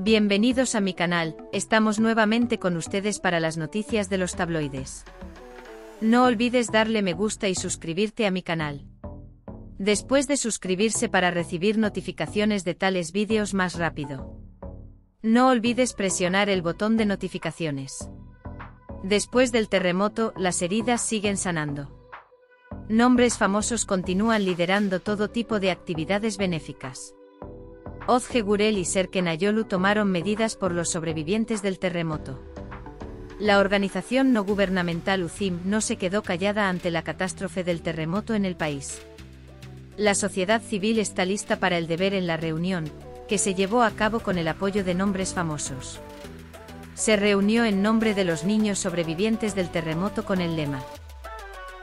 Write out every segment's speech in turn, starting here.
Bienvenidos a mi canal, estamos nuevamente con ustedes para las noticias de los tabloides. No olvides darle me gusta y suscribirte a mi canal. Después de suscribirse para recibir notificaciones de tales vídeos más rápido. No olvides presionar el botón de notificaciones. Después del terremoto, las heridas siguen sanando. Nombres famosos continúan liderando todo tipo de actividades benéficas. Ozge Gurel y Serken Ayolu tomaron medidas por los sobrevivientes del terremoto. La organización no gubernamental UCIM no se quedó callada ante la catástrofe del terremoto en el país. La sociedad civil está lista para el deber en la reunión, que se llevó a cabo con el apoyo de nombres famosos. Se reunió en nombre de los niños sobrevivientes del terremoto con el lema.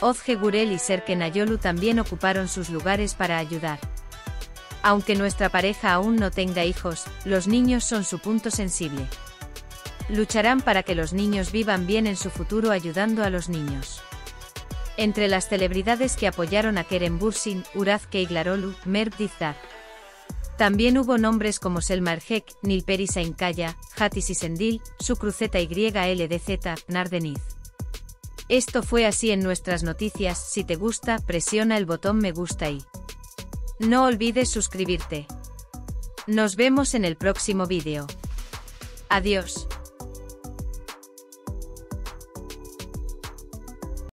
Ozge Gurel y Serken Ayolu también ocuparon sus lugares para ayudar. Aunque nuestra pareja aún no tenga hijos, los niños son su punto sensible. Lucharán para que los niños vivan bien en su futuro ayudando a los niños. Entre las celebridades que apoyaron a Keren Bursin, Uraz Keiglarolu, Merv Dizdar. También hubo nombres como Selma Erhek, Nilperi Sainkaya, Hatis Isendil, Sucruceta YLDZ, Nardeniz. Esto fue así en nuestras noticias, si te gusta, presiona el botón me gusta y no olvides suscribirte. Nos vemos en el próximo vídeo. Adiós.